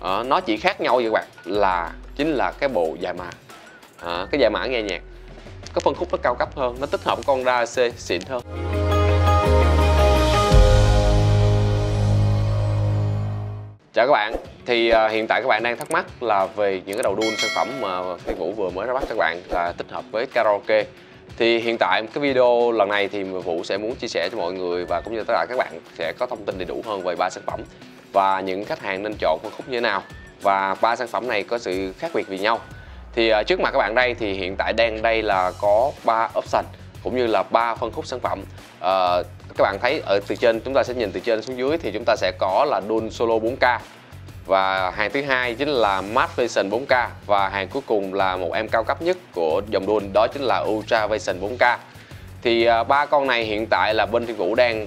à, nó chỉ khác nhau vậy các bạn là chính là cái bộ dài mã à, ờ, cái dài mã nghe nhạc cái phân khúc nó cao cấp hơn nó tích hợp con ra C xịn hơn. Chào các bạn, thì uh, hiện tại các bạn đang thắc mắc là về những cái đầu đun sản phẩm mà Phi Vũ vừa mới ra mắt các bạn là tích hợp với karaoke. Thì hiện tại cái video lần này thì Vũ sẽ muốn chia sẻ cho mọi người và cũng như tất cả các bạn sẽ có thông tin đầy đủ hơn về ba sản phẩm và những khách hàng nên chọn phân khúc như thế nào và ba sản phẩm này có sự khác biệt vì nhau. Thì ờ, trước mặt các bạn đây thì hiện tại đang đây là có ba option cũng như là ba phân khúc sản phẩm. À, các bạn thấy ở từ trên chúng ta sẽ nhìn từ trên xuống dưới thì chúng ta sẽ có là Dun Solo 4K và hàng thứ hai chính là Max Vision 4K và hàng cuối cùng là một em cao cấp nhất của dòng Dun đó chính là Ultra Vision 4K thì ờ, ba con này hiện tại là bên Thiên Vũ đang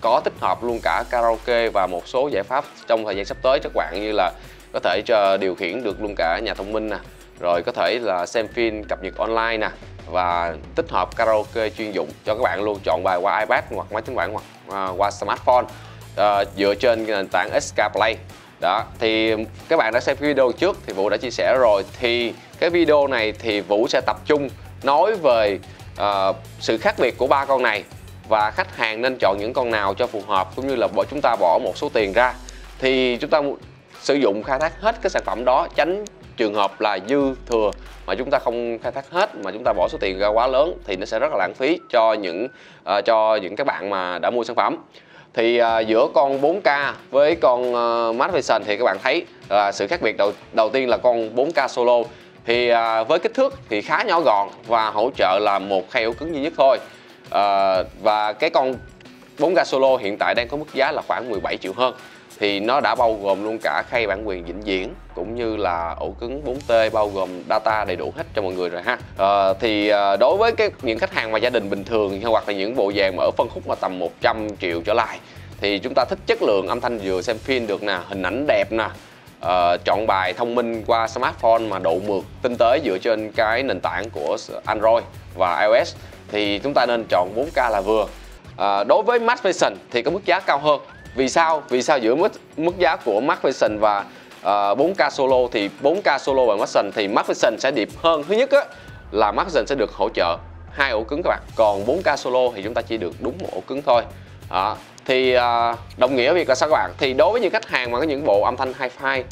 có tích hợp luôn cả karaoke và một số giải pháp trong thời gian sắp tới. Cho các bạn như là có thể cho điều khiển được luôn cả nhà thông minh nè rồi có thể là xem phim cập nhật online nè và tích hợp karaoke chuyên dụng cho các bạn luôn. Chọn bài qua iPad hoặc máy tính bảng hoặc uh, qua smartphone uh, dựa trên nền tảng SK Play. Đó thì các bạn đã xem video trước thì Vũ đã chia sẻ rồi. Thì cái video này thì Vũ sẽ tập trung nói về uh, sự khác biệt của ba con này và khách hàng nên chọn những con nào cho phù hợp cũng như là bỏ chúng ta bỏ một số tiền ra. Thì chúng ta sử dụng khai thác hết cái sản phẩm đó tránh trường hợp là dư thừa mà chúng ta không khai thác hết mà chúng ta bỏ số tiền ra quá lớn thì nó sẽ rất là lãng phí cho những uh, cho những các bạn mà đã mua sản phẩm. Thì uh, giữa con 4K với con ờ, uh, Max Vision thì các bạn thấy là sự khác biệt đầu đầu tiên là con 4K Solo. Thì uh, với kích thước thì khá nhỏ gọn và hỗ trợ là một khay ổ cứng duy nhất thôi. Ờ, và cái con 4K Solo hiện tại đang có mức giá là khoảng 17 triệu hơn. Thì nó đã bao gồm luôn cả khay bản quyền vĩnh viễn cũng như là ổ cứng 4T bao gồm data đầy đủ hết cho mọi người rồi ha. À, thì à, đối với cái những khách hàng mà gia đình bình thường hoặc là những bộ dàn mà ở phân khúc mà tầm 100 triệu trở lại thì chúng ta thích chất lượng âm thanh vừa xem phim được nè hình ảnh đẹp nè à, chọn bài thông minh qua smartphone mà độ mượt tinh tế dựa trên cái nền tảng của Android và iOS thì chúng ta nên chọn 4K là vừa. À, đối với Max Vision thì có mức giá cao hơn. Vì sao? Vì sao giữa mức mức giá của Max Vision và à, uh, 4K Solo thì 4K Solo và Max Vision thì Max Vision sẽ đẹp hơn. Thứ nhất á, là Max Vision sẽ được hỗ trợ hai ổ cứng các bạn. Còn 4K Solo thì chúng ta chỉ được đúng một ổ cứng thôi. À, thì uh, đồng nghĩa việc là sao các bạn? Thì đối với những khách hàng mà có những bộ âm thanh hi-fi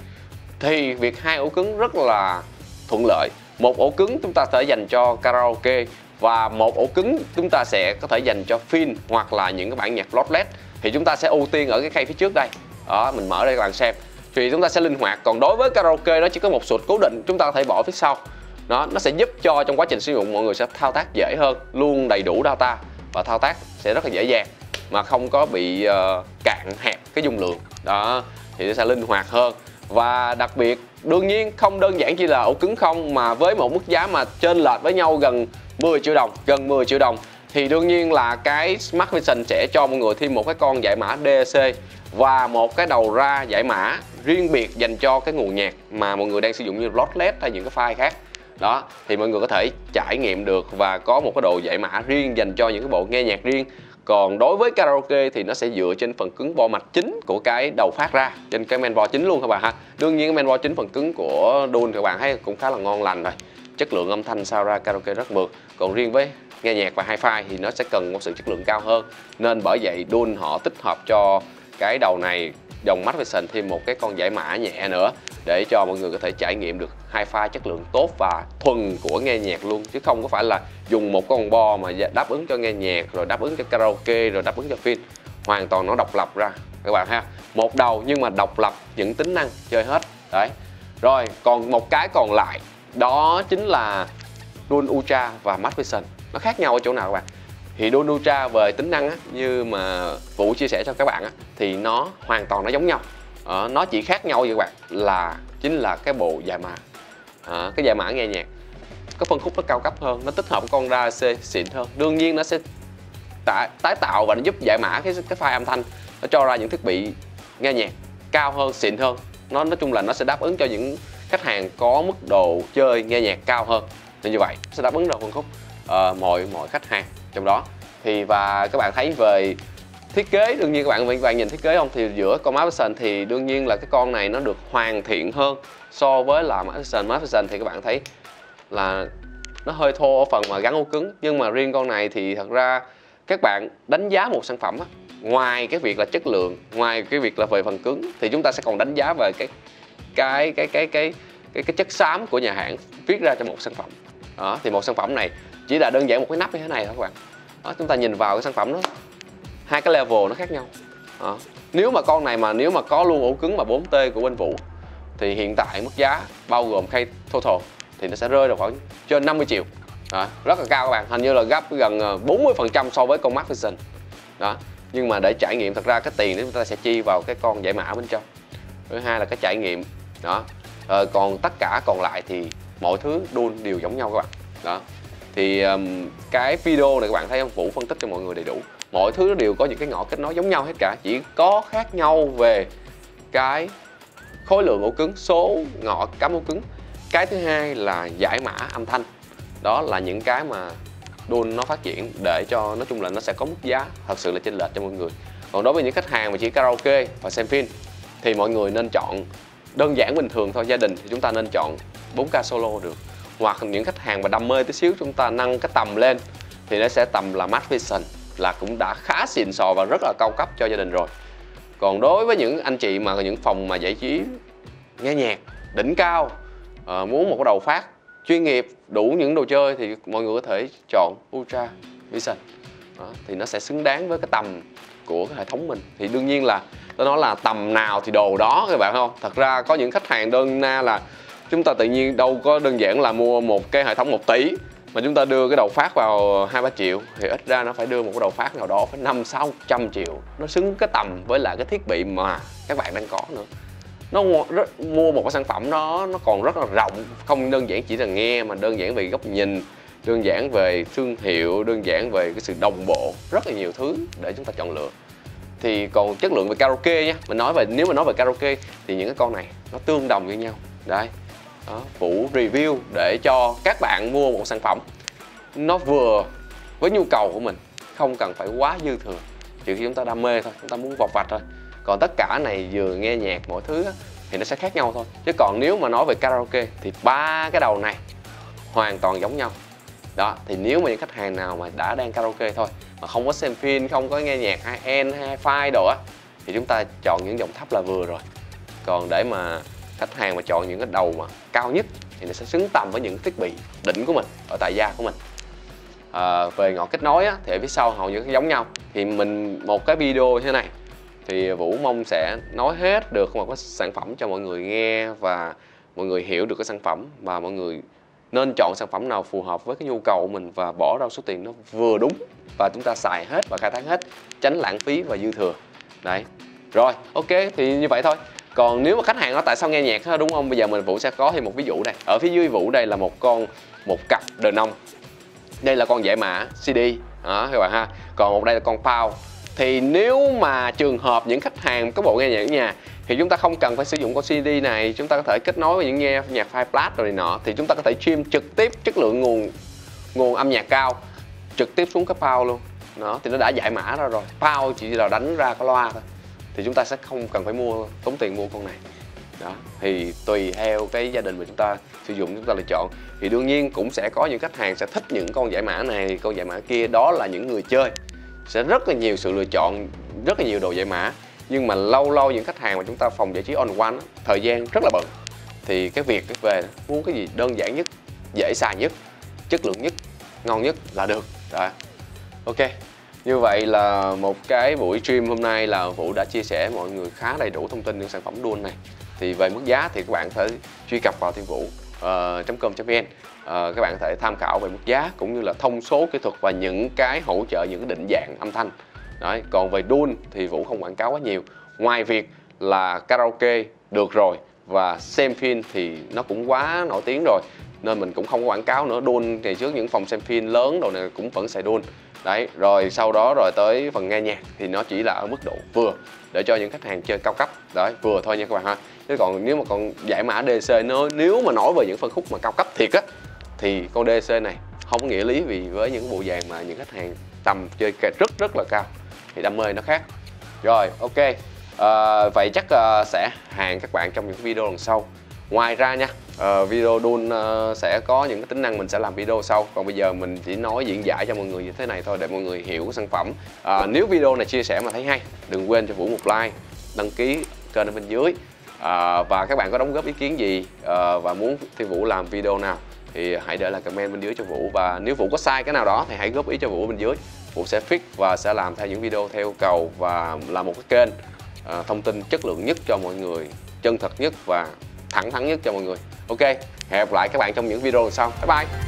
thì việc hai ổ cứng rất là thuận lợi. Một ổ cứng chúng ta sẽ dành cho karaoke và một ổ cứng chúng ta sẽ có thể dành cho phim hoặc là những cái bản nhạc led thì chúng ta sẽ ưu tiên ở cái khay phía trước đây. Đó mình mở đây các bạn xem. Thì chúng ta sẽ linh hoạt. Còn đối với karaoke nó chỉ có một sụt cố định chúng ta có thể bỏ phía sau. Đó nó sẽ giúp cho trong quá trình sử dụng mọi người sẽ thao tác dễ hơn luôn đầy đủ data và thao tác sẽ rất là dễ dàng mà không có bị uh, cạn hẹp cái dung lượng. Đó thì nó sẽ linh hoạt hơn. Và đặc biệt đương nhiên không đơn giản chỉ là ổ cứng không mà với một mức giá mà trên lệch với nhau gần 10 triệu đồng, gần 10 triệu đồng. Thì đương nhiên là cái Smart Vision sẽ cho mọi người thêm một cái con giải mã DAC và một cái đầu ra giải mã riêng biệt dành cho cái nguồn nhạc mà mọi người đang sử dụng như led hay những cái file khác. Đó, thì mọi người có thể trải nghiệm được và có một cái độ giải mã riêng dành cho những cái bộ nghe nhạc riêng. Còn đối với karaoke thì nó sẽ dựa trên phần cứng bo mạch chính của cái đầu phát ra, trên cái mainboard chính luôn các bạn ha. Đương nhiên cái mainboard chính phần cứng của đun các bạn thấy cũng khá là ngon lành rồi chất lượng âm thanh sao ra karaoke rất mượt. Còn riêng với nghe nhạc và hi-fi thì nó sẽ cần một sự chất lượng cao hơn. Nên bởi vậy Dun họ tích hợp cho cái đầu này dòng Max Vision thêm một cái con giải mã nhẹ nữa để cho mọi người có thể trải nghiệm được hi-fi chất lượng tốt và thuần của nghe nhạc luôn. Chứ không có phải là dùng một con bo mà dạ, đáp ứng cho nghe nhạc, rồi đáp ứng cho karaoke, rồi đáp ứng cho phim. Hoàn toàn nó độc lập ra, các bạn ha. Một đầu nhưng mà độc lập, những tính năng, chơi hết. Đấy. Rồi, còn một cái còn lại đó chính là Don Ultra và Max Vision nó khác nhau ở chỗ nào các bạn? Thì Don Ultra về tính năng á, như mà Vũ chia sẻ cho các bạn á, thì nó hoàn toàn nó giống nhau. Ờ, nó chỉ khác nhau vậy các bạn là chính là cái bộ giải mã. À, cái giải mã nghe nhạc. Có phân khúc nó cao cấp hơn nó tích hợp con ra C xịn hơn. Đương nhiên nó sẽ tái, tái tạo và nó giúp giải mã cái cái file âm thanh nó cho ra những thiết bị nghe nhạc cao hơn xịn hơn. Nó nói chung là nó sẽ đáp ứng cho những khách hàng có mức độ chơi nghe nhạc cao hơn. Nên như vậy sẽ đáp ứng được phân khúc uh, mọi mọi khách hàng trong đó. Thì và các bạn thấy về thiết kế đương nhiên các bạn các bạn nhìn thiết kế không? Thì giữa con Magnificent thì đương nhiên là cái con này nó được hoàn thiện hơn so với là Magnificent Magnificent thì các bạn thấy là nó hơi thô ở phần mà gắn ô cứng. Nhưng mà riêng con này thì thật ra các bạn đánh giá một sản phẩm á, ngoài cái việc là chất lượng ngoài cái việc là về phần cứng thì chúng ta sẽ còn đánh giá về cái cái cái cái cái cái, cái chất xám của nhà hãng viết ra cho một sản phẩm. Đó thì một sản phẩm này chỉ là đơn giản một cái nắp như thế này thôi các bạn. Đó, chúng ta nhìn vào cái sản phẩm đó hai cái level nó khác nhau. Đó. nếu mà con này mà nếu mà có luôn ổ cứng mà 4T của bên Vũ thì hiện tại mức giá bao gồm khay total thì nó sẽ rơi vào khoảng trên 50 triệu. Đó, rất là cao các bạn hình như là gấp gần ờ, 40% trăm so với con Max Vision đó nhưng mà để trải nghiệm thật ra cái tiền đó chúng ta sẽ chi vào cái con giải mã bên trong. Thứ hai là cái trải nghiệm đó. À, còn tất cả còn lại thì mọi thứ đun đều giống nhau các bạn. Đó. Thì um, cái video này các bạn thấy không? Vũ phân tích cho mọi người đầy đủ. Mọi thứ đều có những cái ngõ kết nối giống nhau hết cả. Chỉ có khác nhau về cái khối lượng ổ cứng số ngõ cắm ổ cứng. Cái thứ hai là giải mã âm thanh. Đó là những cái mà đun nó phát triển để cho nói chung là nó sẽ có mức giá thật sự là chênh lệch cho mọi người. Còn đối với những khách hàng mà chỉ karaoke và xem phim thì mọi người nên chọn đơn giản bình thường thôi gia đình thì chúng ta nên chọn 4K solo được. Hoặc những khách hàng mà đam mê tí xíu chúng ta nâng cái tầm lên thì nó sẽ tầm là Max Vision là cũng đã khá xịn sò và rất là cao cấp cho gia đình rồi. Còn đối với những anh chị mà những phòng mà giải trí nghe nhạc đỉnh cao à, muốn một cái đầu phát chuyên nghiệp đủ những đồ chơi thì mọi người có thể chọn Ultra Vision. Đó, thì nó sẽ xứng đáng với cái tầm của cái hệ thống mình. Thì đương nhiên là tôi nói là tầm nào thì đồ đó các bạn không? Thật ra có những khách hàng đơn na là chúng ta tự nhiên đâu có đơn giản là mua một cái hệ thống 1 tỷ mà chúng ta đưa cái đầu phát vào hai ba triệu thì ít ra nó phải đưa một cái đầu phát nào đó phải năm sáu trăm triệu. Nó xứng cái tầm với lại cái thiết bị mà các bạn đang có nữa. Nó rất, mua một cái sản phẩm nó nó còn rất là rộng không đơn giản chỉ là nghe mà đơn giản về góc nhìn đơn giản về thương hiệu đơn giản về cái sự đồng bộ rất là nhiều thứ để chúng ta chọn lựa thì còn chất lượng về karaoke nhé mình nói về nếu mà nói về karaoke thì những cái con này nó tương đồng với nhau. Đây đó, Vũ review để cho các bạn mua một sản phẩm nó vừa với nhu cầu của mình không cần phải quá dư thừa. Chỉ khi chúng ta đam mê thôi chúng ta muốn vọc vạch thôi. Còn tất cả này vừa nghe nhạc mọi thứ thì nó sẽ khác nhau thôi. Chứ còn nếu mà nói về karaoke thì ba cái đầu này hoàn toàn giống nhau đó thì nếu mà những khách hàng nào mà đã đang karaoke thôi mà không có xem phim không có nghe nhạc hai n hai file đồ á thì chúng ta chọn những giọng thấp là vừa rồi. Còn để mà khách hàng mà chọn những cái đầu mà cao nhất thì nó sẽ xứng tầm với những thiết bị đỉnh của mình ở tại gia của mình. À, về ngõ kết nối á, thì ở phía sau hầu như giống nhau. Thì mình một cái video như thế này thì vũ mong sẽ nói hết được một cái sản phẩm cho mọi người nghe và mọi người hiểu được cái sản phẩm và mọi người nên chọn sản phẩm nào phù hợp với cái nhu cầu của mình và bỏ ra số tiền nó vừa đúng và chúng ta xài hết và khai thác hết tránh lãng phí và dư thừa. Đấy. Rồi ok thì như vậy thôi. Còn nếu mà khách hàng nói tại sao nghe nhạc đó, đúng không? Bây giờ mình vũ sẽ có thêm một ví dụ đây. Ở phía dưới vũ đây là một con một cặp đờ nông. Đây là con giải mã cd đó các bạn ha. Còn một đây là con pao thì nếu mà trường hợp những khách hàng có bộ nghe nhạc ở nhà thì chúng ta không cần phải sử dụng con CD này, chúng ta có thể kết nối với những nghe nhạc file plat rồi này nọ. Thì chúng ta có thể stream trực tiếp chất lượng nguồn nguồn âm nhạc cao, trực tiếp xuống cái power luôn. Đó, thì nó đã giải mã ra rồi. Power chỉ là đánh ra cái loa thôi. Thì chúng ta sẽ không cần phải mua, tốn tiền mua con này. Đó, thì tùy theo cái gia đình mà chúng ta sử dụng, chúng ta lựa chọn. Thì đương nhiên cũng sẽ có những khách hàng sẽ thích những con giải mã này, con giải mã kia. Đó là những người chơi. Sẽ rất là nhiều sự lựa chọn, rất là nhiều đồ giải mã nhưng mà lâu lâu những khách hàng mà chúng ta phòng giải trí on one thời gian rất là bận. Thì cái việc về muốn cái gì đơn giản nhất dễ xài nhất chất lượng nhất ngon nhất là được. Đó. Ok như vậy là một cái buổi stream hôm nay là Vũ đã chia sẻ mọi người khá đầy đủ thông tin những sản phẩm đuôn này. Thì về mức giá thì các bạn có thể truy cập vào thiên vũ uh, com.vn uh, các bạn có thể tham khảo về mức giá cũng như là thông số kỹ thuật và những cái hỗ trợ những cái định dạng âm thanh. Đấy, còn về đun thì Vũ không quảng cáo quá nhiều. Ngoài việc là karaoke được rồi và xem phim thì nó cũng quá nổi tiếng rồi nên mình cũng không có quảng cáo nữa. Đun thì trước những phòng xem phim lớn đồ này cũng vẫn xài đun đấy rồi sau đó rồi tới phần nghe nhạc thì nó chỉ là ở mức độ vừa để cho những khách hàng chơi cao cấp. Đấy vừa thôi nha các bạn ha. Chứ còn nếu mà còn giải mã DC nó nếu mà nói về những phân khúc mà cao cấp thiệt á thì con DC này không có nghĩa lý vì với những bộ dàn mà những khách hàng tầm chơi rất rất là cao thì đam mê nó khác. Rồi ok. À, vậy chắc uh, sẽ hẹn các bạn trong những video lần sau. Ngoài ra nha uh, video đun uh, sẽ có những cái tính năng mình sẽ làm video sau. Còn bây giờ mình chỉ nói diễn giải cho mọi người như thế này thôi để mọi người hiểu sản phẩm. Uh, nếu video này chia sẻ mà thấy hay đừng quên cho vũ một like đăng ký kênh ở bên dưới. À, và các bạn có đóng góp ý kiến gì à, và muốn thì Vũ làm video nào thì hãy để lại comment bên dưới cho Vũ. Và nếu Vũ có sai cái nào đó thì hãy góp ý cho Vũ bên dưới. Vũ sẽ fix và sẽ làm theo những video theo yêu cầu và là một cái kênh à, thông tin chất lượng nhất cho mọi người chân thật nhất và thẳng thắn nhất cho mọi người. Ok hẹn gặp lại các bạn trong những video lần sau. Bye bye.